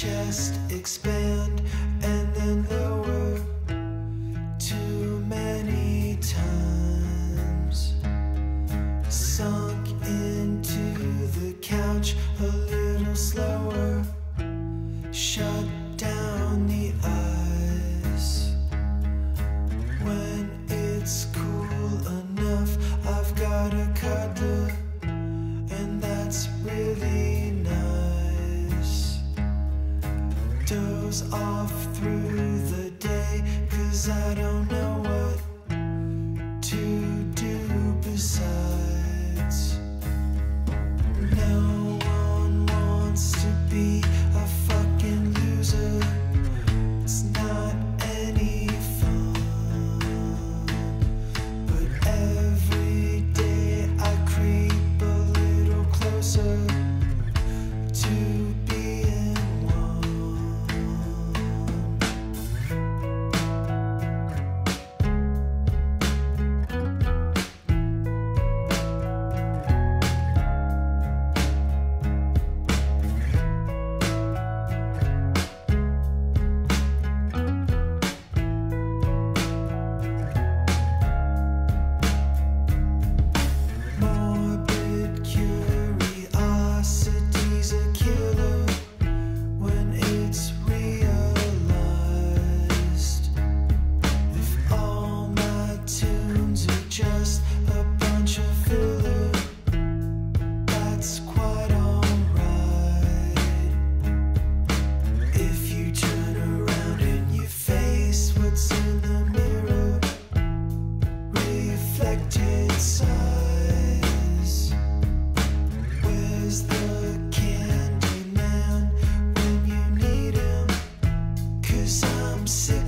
chest expand and then lower too many times. Sunk into the couch a little slower. Shut down the. Off through the day, cause I don't know what to do besides. No one wants to be a fucking loser. It's not any fun. But every day I creep a little closer I'm sick